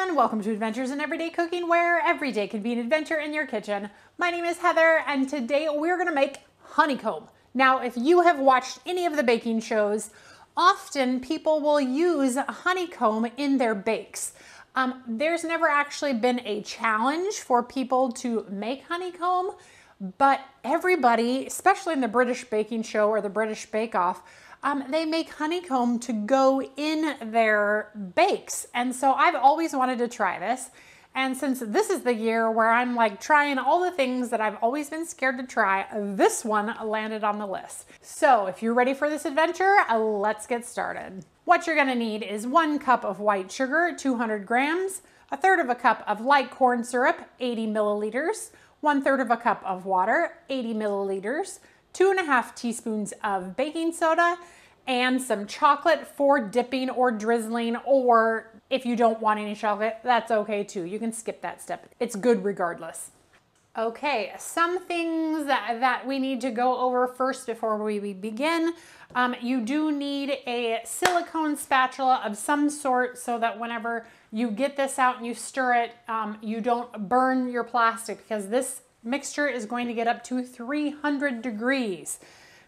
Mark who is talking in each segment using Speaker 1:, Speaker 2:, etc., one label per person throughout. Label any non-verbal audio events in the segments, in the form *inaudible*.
Speaker 1: everyone. Welcome to Adventures in Everyday Cooking, where every day can be an adventure in your kitchen. My name is Heather, and today we're gonna make honeycomb. Now, if you have watched any of the baking shows, often people will use honeycomb in their bakes. Um, there's never actually been a challenge for people to make honeycomb, but everybody, especially in the British baking show or the British Bake Off, um, they make honeycomb to go in their bakes. And so I've always wanted to try this. And since this is the year where I'm like trying all the things that I've always been scared to try, this one landed on the list. So if you're ready for this adventure, let's get started. What you're gonna need is one cup of white sugar, 200 grams, a third of a cup of light corn syrup, 80 milliliters, one third of a cup of water, 80 milliliters, two and a half teaspoons of baking soda, and some chocolate for dipping or drizzling, or if you don't want any chocolate, that's okay too. You can skip that step. It's good regardless. Okay, some things that, that we need to go over first before we begin. Um, you do need a silicone spatula of some sort so that whenever you get this out and you stir it, um, you don't burn your plastic because this mixture is going to get up to 300 degrees.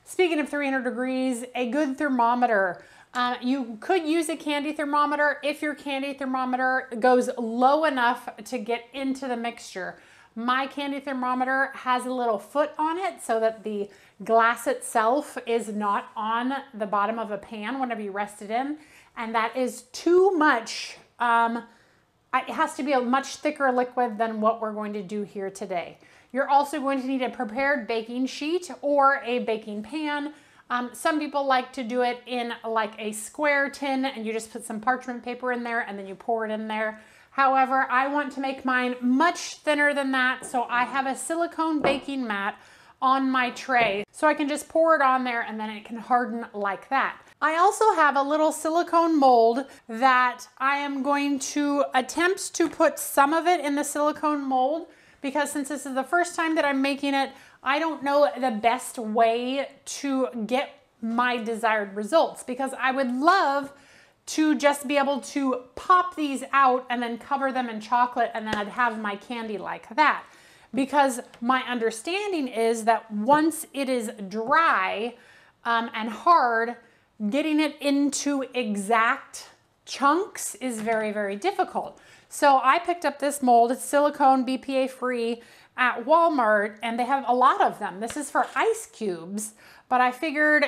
Speaker 1: Speaking of 300 degrees, a good thermometer. Uh, you could use a candy thermometer if your candy thermometer goes low enough to get into the mixture. My candy thermometer has a little foot on it so that the glass itself is not on the bottom of a pan whenever you rest it in. And that is too much. Um, it has to be a much thicker liquid than what we're going to do here today. You're also going to need a prepared baking sheet or a baking pan. Um, some people like to do it in like a square tin and you just put some parchment paper in there and then you pour it in there. However, I want to make mine much thinner than that, so I have a silicone baking mat on my tray so I can just pour it on there and then it can harden like that. I also have a little silicone mold that I am going to attempt to put some of it in the silicone mold because since this is the first time that I'm making it, I don't know the best way to get my desired results because I would love to just be able to pop these out and then cover them in chocolate and then I'd have my candy like that. Because my understanding is that once it is dry um, and hard, getting it into exact chunks is very, very difficult. So I picked up this mold, it's silicone, BPA free at Walmart, and they have a lot of them. This is for ice cubes, but I figured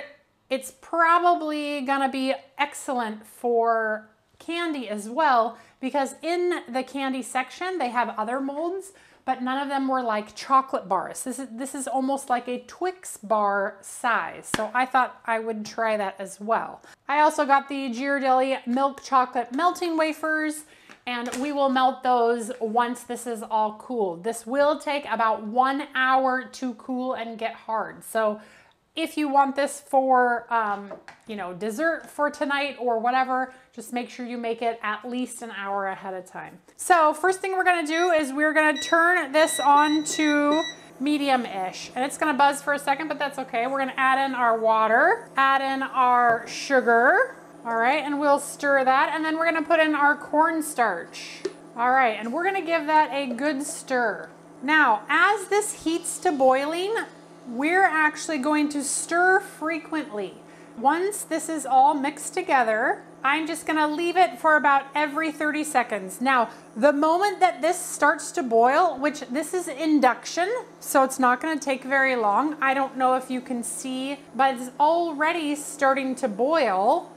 Speaker 1: it's probably gonna be excellent for candy as well because in the candy section, they have other molds, but none of them were like chocolate bars. This is, this is almost like a Twix bar size. So I thought I would try that as well. I also got the Ghirardelli milk chocolate melting wafers and we will melt those once this is all cooled. This will take about one hour to cool and get hard. So if you want this for, um, you know, dessert for tonight or whatever, just make sure you make it at least an hour ahead of time. So first thing we're gonna do is we're gonna turn this on to medium-ish. And it's gonna buzz for a second, but that's okay. We're gonna add in our water, add in our sugar, all right, and we'll stir that. And then we're gonna put in our cornstarch. All right, and we're gonna give that a good stir. Now, as this heats to boiling, we're actually going to stir frequently. Once this is all mixed together, I'm just gonna leave it for about every 30 seconds. Now, the moment that this starts to boil, which this is induction, so it's not gonna take very long. I don't know if you can see, but it's already starting to boil.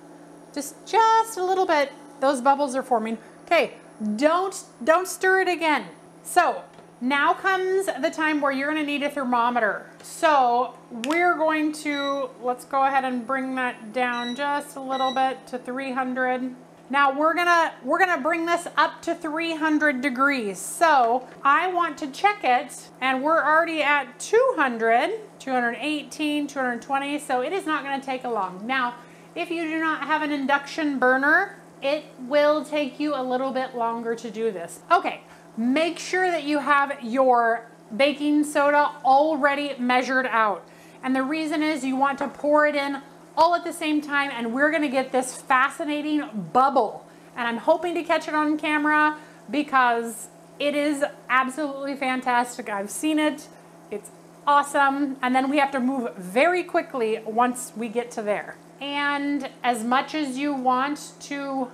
Speaker 1: Just, just a little bit. Those bubbles are forming. Okay, don't, don't stir it again. So now comes the time where you're gonna need a thermometer. So we're going to, let's go ahead and bring that down just a little bit to 300. Now we're gonna, we're gonna bring this up to 300 degrees. So I want to check it and we're already at 200, 218, 220. So it is not gonna take a long. Now, if you do not have an induction burner, it will take you a little bit longer to do this. Okay, make sure that you have your baking soda already measured out. And the reason is you want to pour it in all at the same time and we're gonna get this fascinating bubble. And I'm hoping to catch it on camera, because it is absolutely fantastic. I've seen it. It's awesome. And then we have to move very quickly once we get to there. And as much as you want to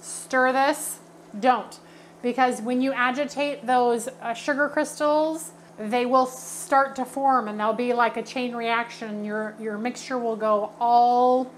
Speaker 1: stir this, don't. Because when you agitate those uh, sugar crystals, they will start to form and they'll be like a chain reaction. Your, your mixture will go all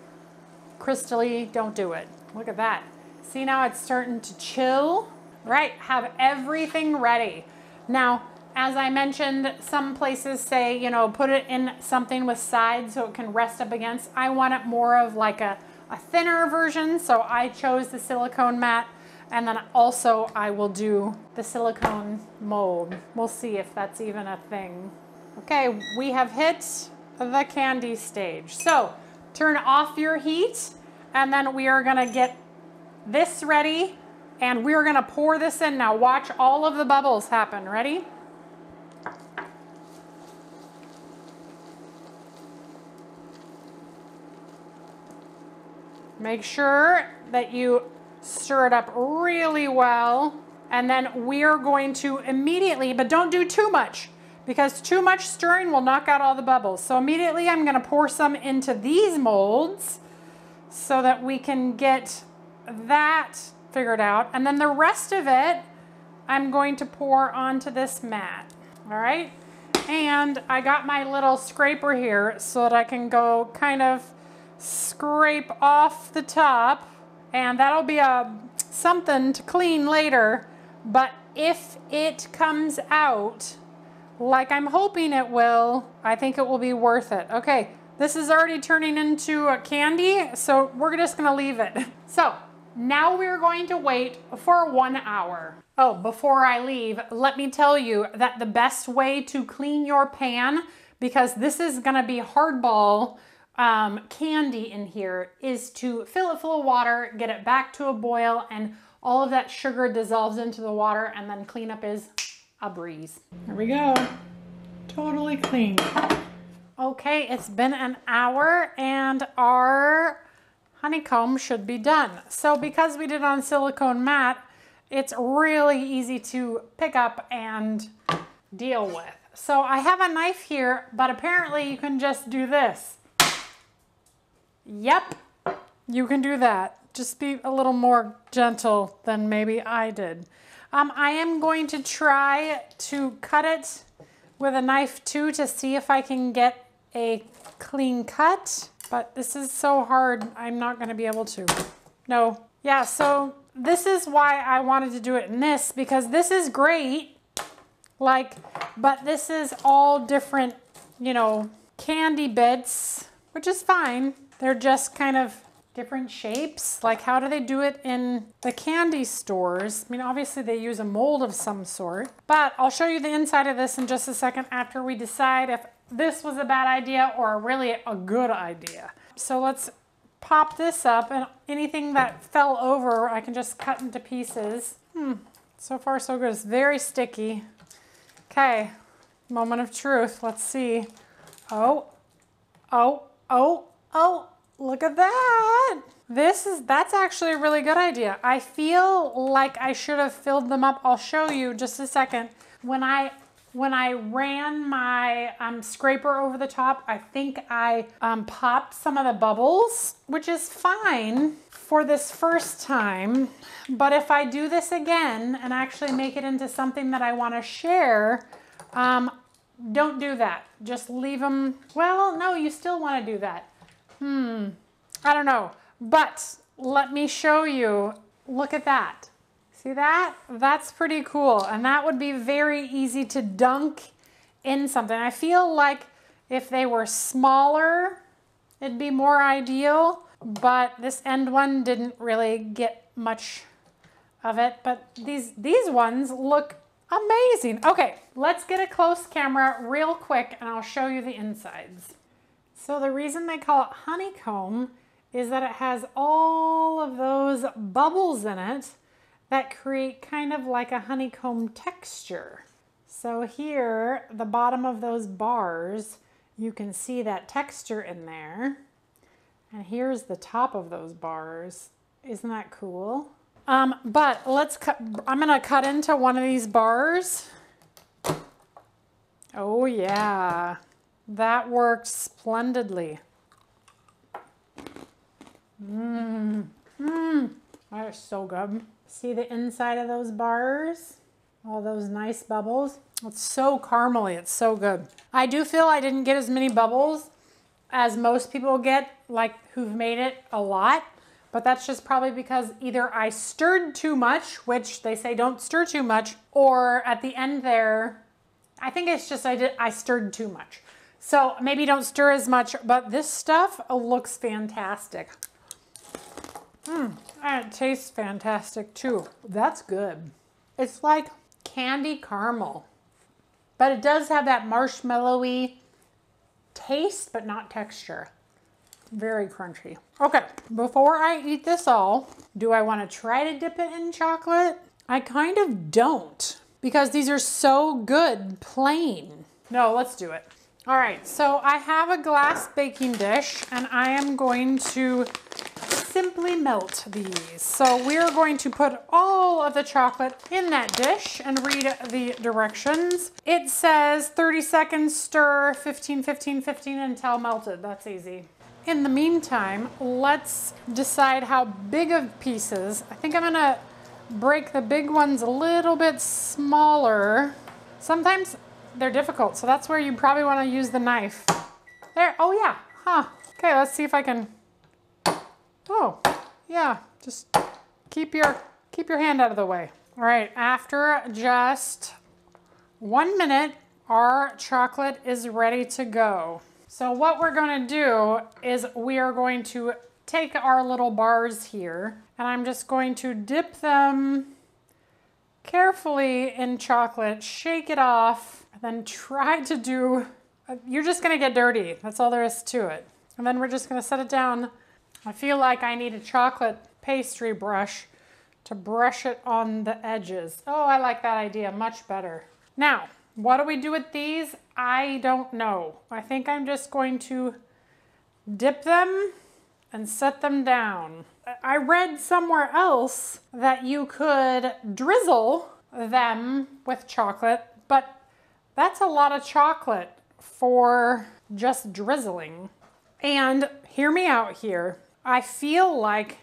Speaker 1: crystally. Don't do it. Look at that. See now it's starting to chill. Right, have everything ready. Now, as I mentioned, some places say, you know, put it in something with sides so it can rest up against. I want it more of like a, a thinner version, so I chose the silicone mat. And then also I will do the silicone mold. We'll see if that's even a thing. Okay, we have hit the candy stage. So turn off your heat and then we are gonna get this ready and we're gonna pour this in. Now watch all of the bubbles happen. Ready? Make sure that you stir it up really well. And then we're going to immediately, but don't do too much because too much stirring will knock out all the bubbles. So immediately I'm gonna pour some into these molds so that we can get that figured out. And then the rest of it, I'm going to pour onto this mat, all right? And I got my little scraper here so that I can go kind of scrape off the top and that'll be a something to clean later. But if it comes out like I'm hoping it will, I think it will be worth it. Okay, this is already turning into a candy, so we're just gonna leave it. *laughs* So now we're going to wait for one hour. Oh, before I leave, let me tell you that the best way to clean your pan, because this is gonna be hardball um, candy in here, is to fill it full of water, get it back to a boil, and all of that sugar dissolves into the water, and then cleanup is a breeze. There we go. Totally clean. Okay, it's been an hour and our honeycomb should be done. So because we did on silicone mat, it's really easy to pick up and deal with. So I have a knife here, but apparently you can just do this. Yep, you can do that. Just be a little more gentle than maybe I did. Um, I am going to try to cut it with a knife too to see if I can get a clean cut. But this is so hard, I'm not gonna be able to. No. Yeah, so this is why I wanted to do it in this because this is great. Like, but this is all different, you know, candy bits, which is fine. They're just kind of different shapes. Like how do they do it in the candy stores? I mean, obviously they use a mold of some sort, but I'll show you the inside of this in just a second after we decide if this was a bad idea or really a good idea. So let's pop this up and anything that fell over I can just cut into pieces. Hmm, so far so good. It's very sticky. Okay, moment of truth. Let's see. Oh, oh, oh, oh, look at that. This is, that's actually a really good idea. I feel like I should have filled them up. I'll show you just a second. When I when I ran my um, scraper over the top, I think I um, popped some of the bubbles, which is fine for this first time. But if I do this again and actually make it into something that I want to share, um, don't do that. Just leave them. Well, no, you still want to do that. Hmm, I don't know. But let me show you. Look at that. See that? That's pretty cool. And that would be very easy to dunk in something. I feel like if they were smaller, it'd be more ideal, but this end one didn't really get much of it. But these, these ones look amazing. Okay, let's get a close camera real quick and I'll show you the insides. So the reason they call it honeycomb is that it has all of those bubbles in it that create kind of like a honeycomb texture. So here, the bottom of those bars, you can see that texture in there. And here's the top of those bars. Isn't that cool? Um, but let's cut, I'm gonna cut into one of these bars. Oh yeah, that worked splendidly. Mmm, mmm, that is so good. See the inside of those bars? All those nice bubbles. It's so caramely, it's so good. I do feel I didn't get as many bubbles as most people get, like who've made it a lot. But that's just probably because either I stirred too much, which they say don't stir too much, or at the end there, I think it's just I did I stirred too much. So maybe don't stir as much, but this stuff looks fantastic. Mmm, and it tastes fantastic too. That's good. It's like candy caramel, but it does have that marshmallowy taste, but not texture. Very crunchy. Okay, before I eat this all, do I want to try to dip it in chocolate? I kind of don't because these are so good plain. No, let's do it. All right, so I have a glass baking dish and I am going to simply melt these. So we're going to put all of the chocolate in that dish and read the directions. It says 30 seconds stir, 15, 15, 15 until melted. That's easy. In the meantime, let's decide how big of pieces. I think I'm gonna break the big ones a little bit smaller. Sometimes they're difficult, so that's where you probably wanna use the knife. There, oh yeah, huh. Okay, let's see if I can, oh, yeah, just keep your, keep your hand out of the way. All right, after just one minute, our chocolate is ready to go. So what we're gonna do is we are going to take our little bars here and I'm just going to dip them carefully in chocolate, shake it off, and then try to do, you're just gonna get dirty. That's all there is to it. And then we're just gonna set it down. I feel like I need a chocolate pastry brush to brush it on the edges. Oh, I like that idea much better. Now, what do we do with these? I don't know. I think I'm just going to dip them and set them down. I read somewhere else that you could drizzle them with chocolate, but that's a lot of chocolate for just drizzling. And hear me out here. I feel like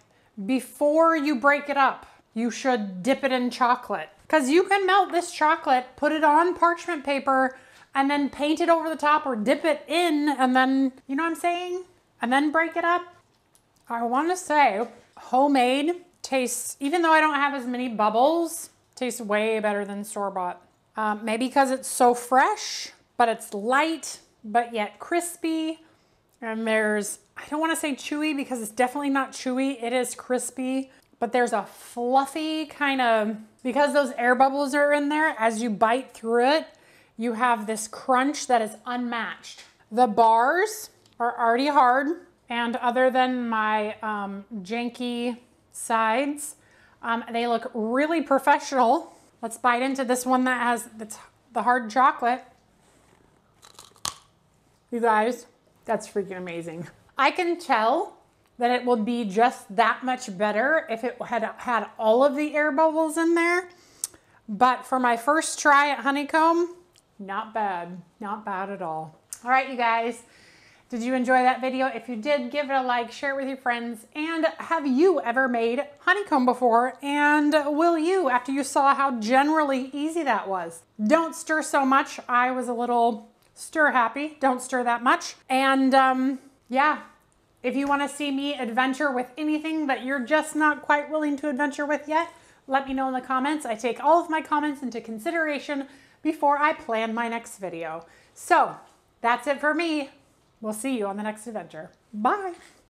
Speaker 1: before you break it up, you should dip it in chocolate. Because you can melt this chocolate, put it on parchment paper, and then paint it over the top or dip it in and then, you know what I'm saying? And then break it up. I want to say homemade tastes, even though I don't have as many bubbles, tastes way better than store-bought. Um, maybe because it's so fresh, but it's light, but yet crispy. And there's, I don't want to say chewy because it's definitely not chewy. It is crispy, but there's a fluffy kind of, because those air bubbles are in there, as you bite through it, you have this crunch that is unmatched. The bars are already hard, and other than my um, janky sides, um, they look really professional. Let's bite into this one that has the hard chocolate. You guys, that's freaking amazing. I can tell that it would be just that much better if it had had all of the air bubbles in there. But for my first try at honeycomb, not bad, not bad at all. All right, you guys, did you enjoy that video? If you did, give it a like, share it with your friends, and have you ever made honeycomb before? And will you, after you saw how generally easy that was? Don't stir so much. I was a little stir happy. Don't stir that much. And um, yeah, if you wanna see me adventure with anything that you're just not quite willing to adventure with yet, let me know in the comments. I take all of my comments into consideration before I plan my next video. So that's it for me. We'll see you on the next adventure. Bye.